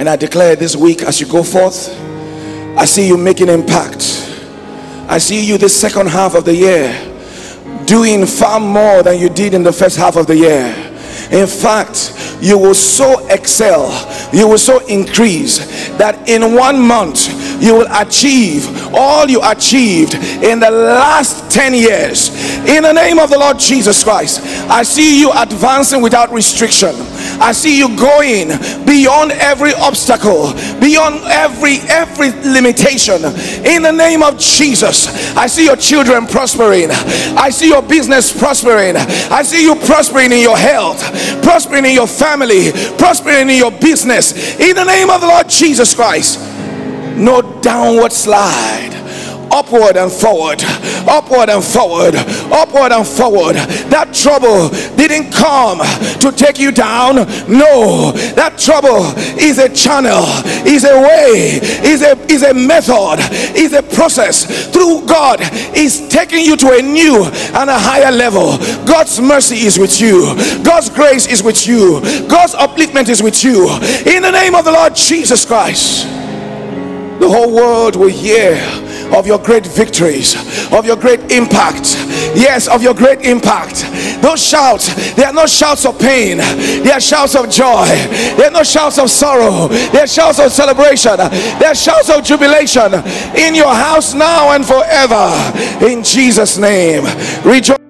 And I declare this week as you go forth, I see you making impact. I see you this second half of the year doing far more than you did in the first half of the year. In fact, you will so excel, you will so increase that in one month you will achieve all you achieved in the last 10 years. In the name of the Lord Jesus Christ, I see you advancing without restriction. I see you going beyond every obstacle, beyond every every limitation. In the name of Jesus, I see your children prospering. I see your business prospering. I see you prospering in your health, prospering in your family, prospering in your business. In the name of the Lord Jesus Christ no downward slide upward and forward upward and forward upward and forward. That trouble didn't come to take you down. No that trouble is a channel is a way is a is a method is a process through god. Is taking you to a new and a higher level. God's mercy is with you. God's grace is with you. God's upliftment is with you. In the name of the lord jesus christ the whole world will hear of your great victories, of your great impact. Yes, of your great impact. Those shouts, they are not shouts of pain, they are shouts of joy, they are not shouts of sorrow, they are shouts of celebration, they are shouts of jubilation in your house now and forever. In Jesus' name, rejoice.